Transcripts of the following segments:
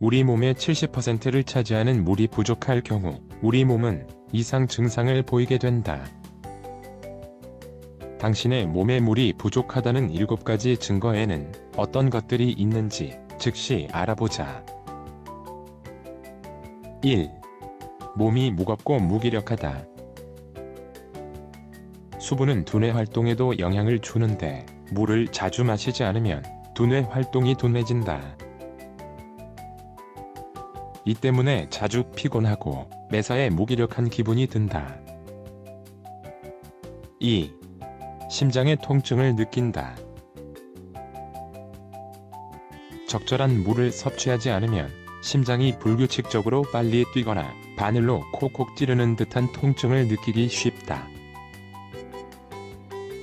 우리 몸의 70%를 차지하는 물이 부족할 경우 우리 몸은 이상 증상을 보이게 된다. 당신의 몸에 물이 부족하다는 7가지 증거에는 어떤 것들이 있는지 즉시 알아보자. 1. 몸이 무겁고 무기력하다. 수분은 두뇌 활동에도 영향을 주는데 물을 자주 마시지 않으면 두뇌 활동이 둔해진다. 이 때문에 자주 피곤하고 매사에 무기력한 기분이 든다. 2. 심장의 통증을 느낀다. 적절한 물을 섭취하지 않으면 심장이 불규칙적으로 빨리 뛰거나 바늘로 콕콕 찌르는 듯한 통증을 느끼기 쉽다.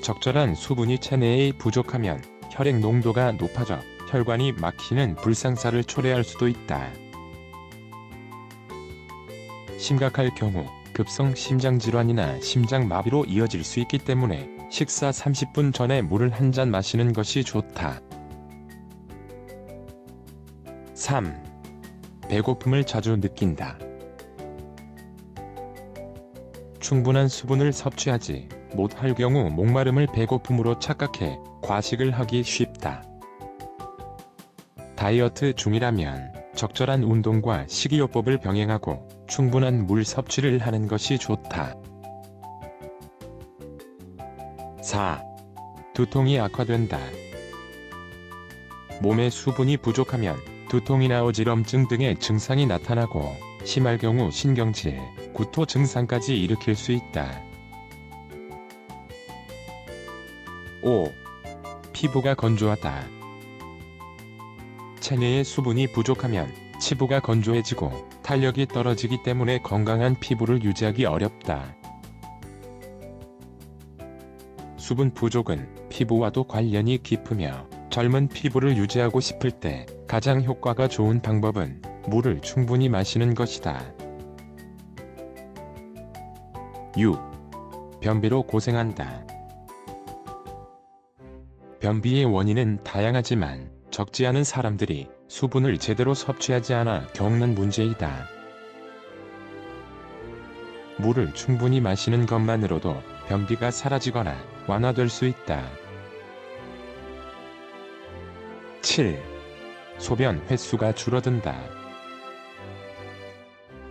적절한 수분이 체내에 부족하면 혈액 농도가 높아져 혈관이 막히는 불상사를 초래할 수도 있다. 심각할 경우 급성 심장질환이나 심장마비로 이어질 수 있기 때문에 식사 30분 전에 물을 한 잔 마시는 것이 좋다. 3. 배고픔을 자주 느낀다. 충분한 수분을 섭취하지 못할 경우 목마름을 배고픔으로 착각해 과식을 하기 쉽다. 다이어트 중이라면 적절한 운동과 식이요법을 병행하고 충분한 물 섭취를 하는 것이 좋다. 4. 두통이 악화된다. 몸에 수분이 부족하면 두통이나 어지럼증 등의 증상이 나타나고 심할 경우 신경질, 구토 증상까지 일으킬 수 있다. 5. 피부가 건조하다. 체내에 수분이 부족하면 치부가 건조해지고 탄력이 떨어지기 때문에 건강한 피부를 유지하기 어렵다. 수분 부족은 피부와도 관련이 깊으며 젊은 피부를 유지하고 싶을 때 가장 효과가 좋은 방법은 물을 충분히 마시는 것이다. 6. 변비로 고생한다. 변비의 원인은 다양하지만 적지 않은 사람들이 수분을 제대로 섭취하지 않아 겪는 문제이다. 물을 충분히 마시는 것만으로도 변비가 사라지거나 완화될 수 있다. 7. 소변 횟수가 줄어든다.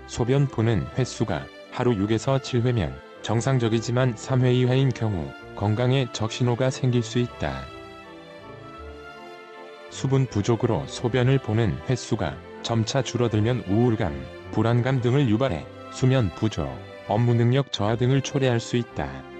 소변 보는 횟수가 하루 6에서 7회면 정상적이지만 3회 이하인 경우 건강에 적신호가 생길 수 있다. 수분 부족으로 소변을 보는 횟수가 점차 줄어들면 우울감, 불안감 등을 유발해 수면 부족, 업무 능력 저하 등을 초래할 수 있다.